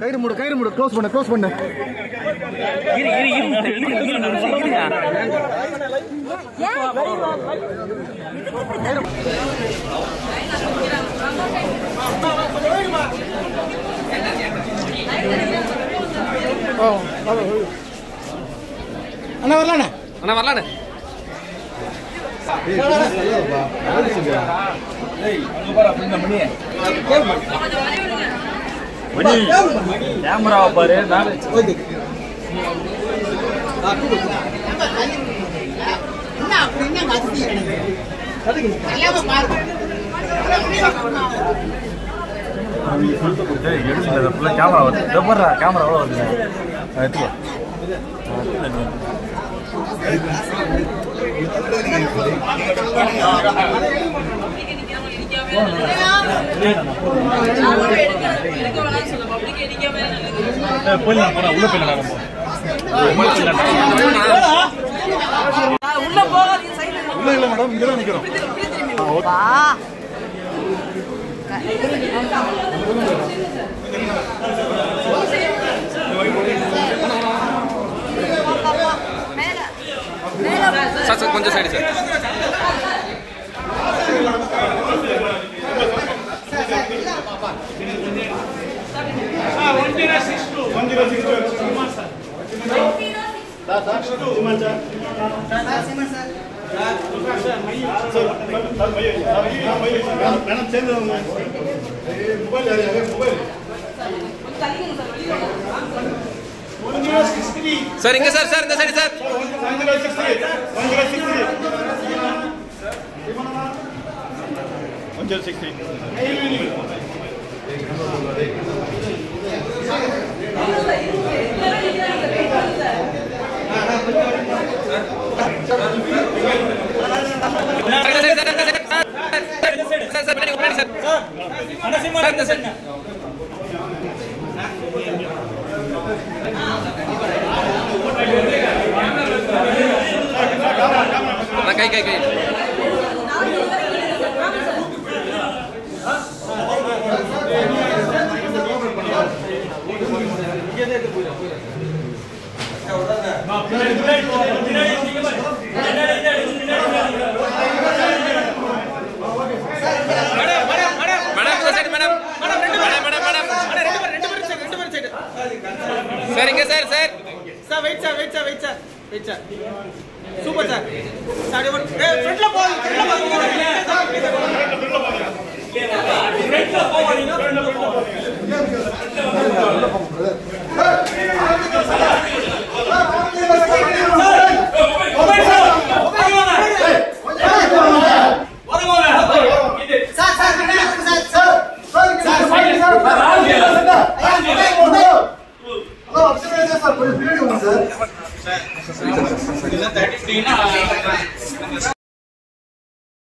கயிறு மூடு கயிறு மூடு. க்ளோஸ் பண்ணு க்ளோஸ் பண்ணு. அண்ணா வரலாண்ணா. அண்ணா வரலாண்ணே கேமராவை பாரு மேலே ஏய், எடுக்கல ஃபுல்லாக கேமரா வருது கேமரா எவ்வளோ வருது? எடுத்துக்கோ. போயிடலாம் போடா உள்ள போயிடலாம் உள்ள போயிடலாம் உள்ள போகாதீங்க மேடம் இங்கே தான் வா சார் கொஞ்சம் சைடு சார் மேடம் சேர்ந்து மொபைல் மொபைல் சார் இங்க சார் சார் இந்த side sir Okay, okay, okay. இங்க sir sir. Sir wait sir wait sir wait sir wait sir super sir sir இவன் ஏய் ஃப்ரண்ட்ல போ ஃப்ரண்ட்ல போ சார்